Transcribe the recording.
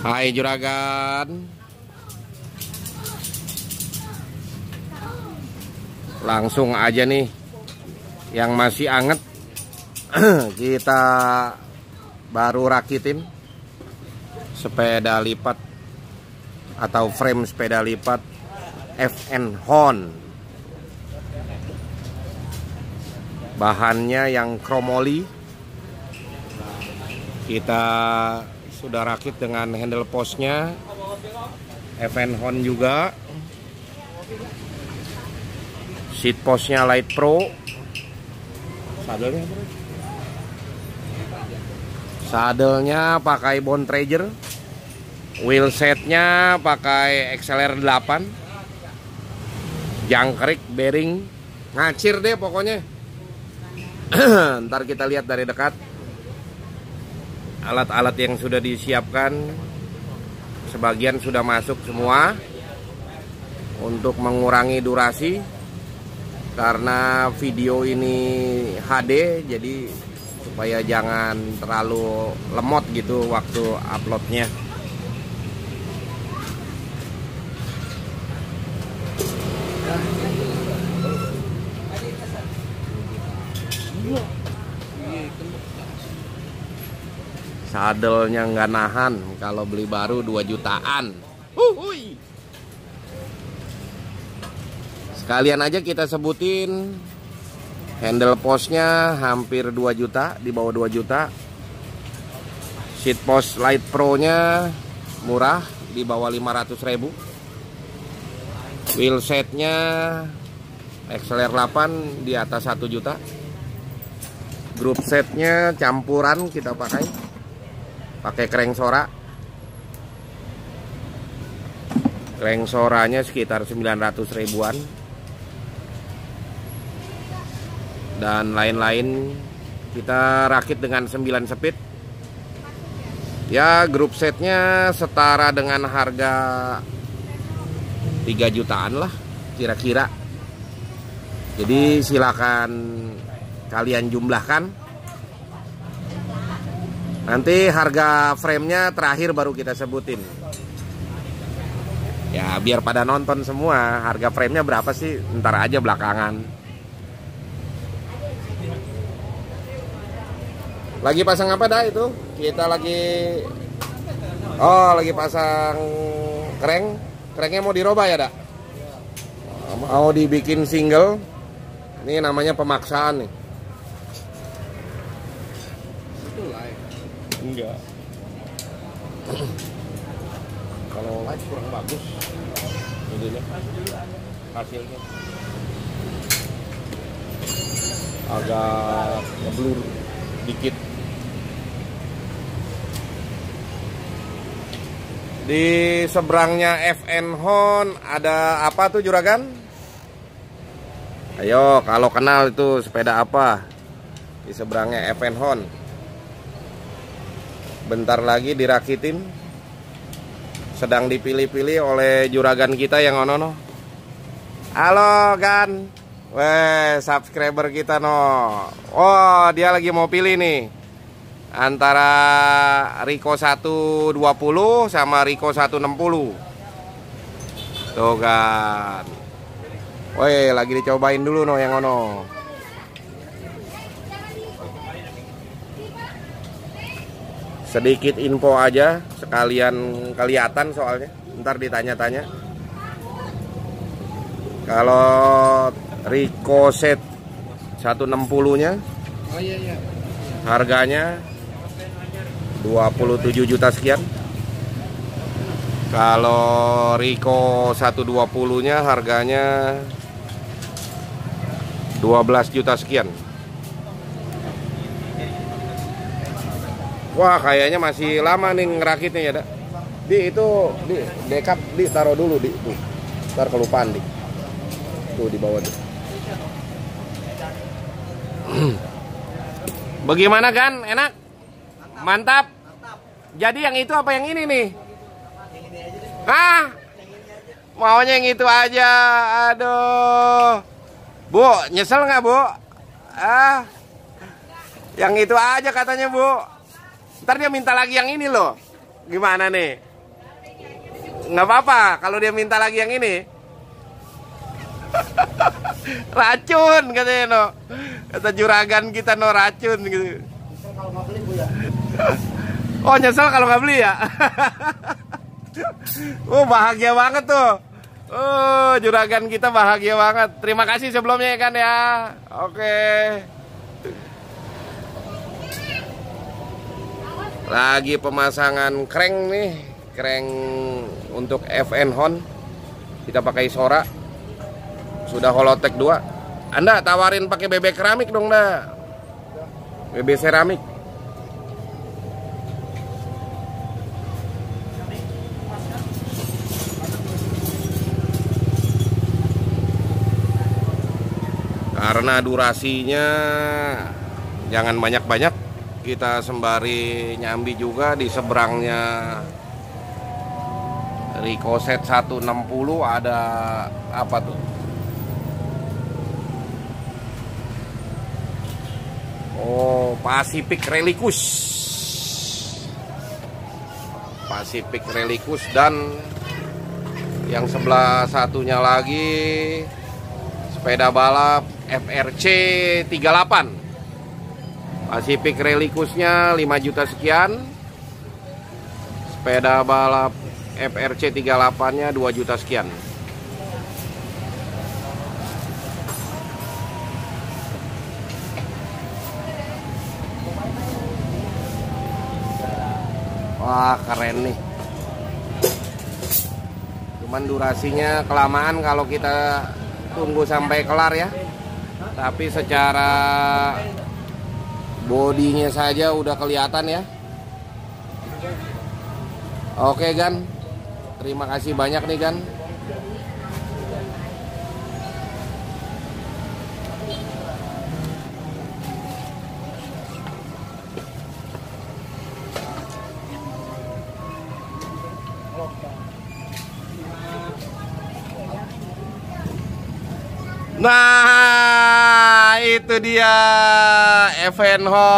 Hai juragan. Langsung aja nih Yang masih anget. Kita Baru rakitin Sepeda lipat Atau frame sepeda lipat FN Hon Bahannya yang kromoli Kita sudah rakit dengan handle postnya FN Hon juga. Seat postnya Light Pro. Sadelnya sadelnya pakai Bond Treasure wheel setnya pakai XLR 8 jangkrik bearing. Ngacir deh pokoknya. Ntar kita lihat dari dekat alat-alat yang sudah disiapkan sebagian sudah masuk semua untuk mengurangi durasi karena video ini HD jadi supaya jangan terlalu lemot gitu waktu uploadnya Sadelnya nggak nahan kalau beli baru 2 jutaan. Huhui. Sekalian aja kita sebutin handle postnya hampir 2 juta, di bawah 2 juta. Seat post Light Pro-nya murah, di bawah 500 ribu. Wheel setnya XLR 8 di atas 1 juta. Group setnya campuran kita pakai pakai crank sora crank soranya sekitar 900 ribuan. Dan lain-lain kita rakit dengan 9 speed ya grup setnya setara dengan harga 3 jutaan lah kira-kira. Jadi silakan kalian jumlahkan Nanti harga framenya terakhir baru kita sebutin. Ya biar pada nonton semua harga framenya berapa sih ntar aja belakangan. Lagi pasang apa dah itu? Kita lagi Oh lagi pasang krenk Krenknya mau dirubah ya dak? Mau dibikin single Ini namanya pemaksaan nih enggak. Kalau live kurang bagus ininya hasilnya. Agak ngeblur dikit. Di seberangnya FN Hon ada apa tuh juragan? Ayo kalau kenal itu sepeda apa? Di seberangnya FN Hon bentar lagi dirakitin. Sedang dipilih-pilih oleh juragan kita yang ono no. Halo gan. Weh subscriber kita no. Oh dia lagi mau pilih nih. Antara Rico 120 sama Rico 160 tuh kan Woi lagi dicobain dulu no yang ono sedikit info aja sekalian kelihatan soalnya. Ntar ditanya-tanya. Kalau Rico set 160 nya iya, iya. harganya 27 juta sekian. Kalau Rico 120 nya harganya 12 juta sekian Wah kayaknya masih lama nih ngerakitnya ya dak. Di itu di dekat di taruh dulu di tuh. Ntar kelupaan di. Tuh di bawah tuh. Bagaimana kan? Enak? Mantap. Jadi yang itu apa yang ini nih? Ah, maunya yang itu aja. Aduh. Bu, nyesel nggak bu? Ah, yang itu aja katanya bu. Ntar dia minta lagi yang ini loh. Gimana nih? nggak apa-apa kalau dia minta lagi yang ini. Racun katanya no. Kata juragan kita no racun gitu. Oh nyesel kalau nggak beli ya? Oh bahagia banget tuh. Oh juragan kita bahagia banget. Terima kasih sebelumnya ya kan ya. Oke lagi pemasangan crank nih crank untuk FN Hon. Kita pakai Sora. Sudah holotek 2 Anda tawarin pakai bebek keramik dong dah bebek seramik. Karena durasinya jangan banyak-banyak kita sembari nyambi juga di seberangnya Ricoset 160 ada apa tuh Oh, Pacific Relikus. Pacific Relikus dan yang sebelah satunya lagi sepeda balap FRC 38. Pacific Relikusnya 5 juta sekian. Sepeda balap FRC 38-nya 2 juta sekian. Wah keren nih Cuman durasinya kelamaan kalau kita tunggu sampai kelar ya Tapi secara bodinya saja udah kelihatan ya. Oke Gan. Terima kasih banyak nih Gan. Nah, itu dia Evan Hon.